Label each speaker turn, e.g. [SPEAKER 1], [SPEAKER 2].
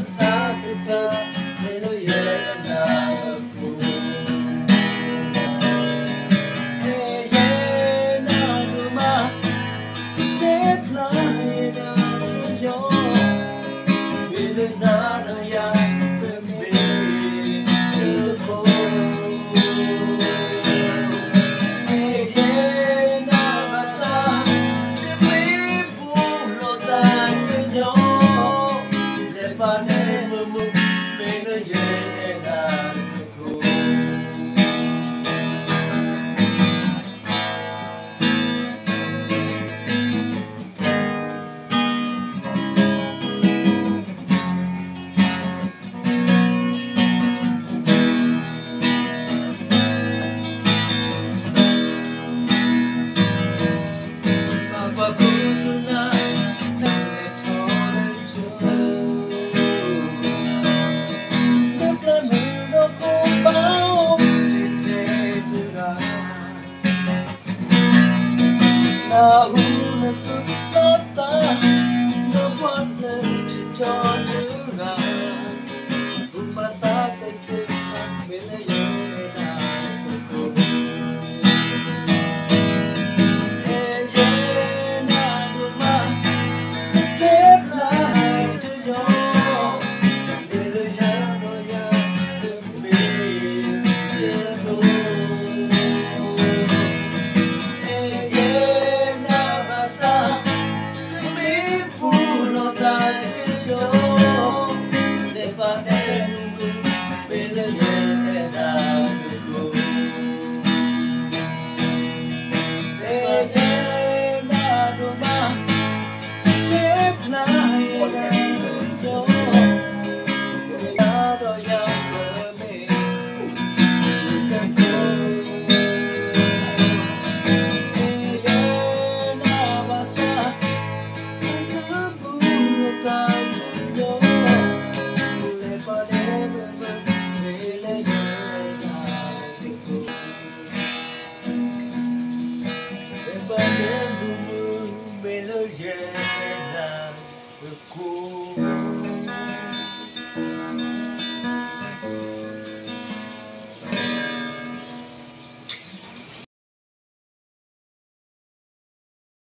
[SPEAKER 1] pra cá. kahuna tutup tota. Ku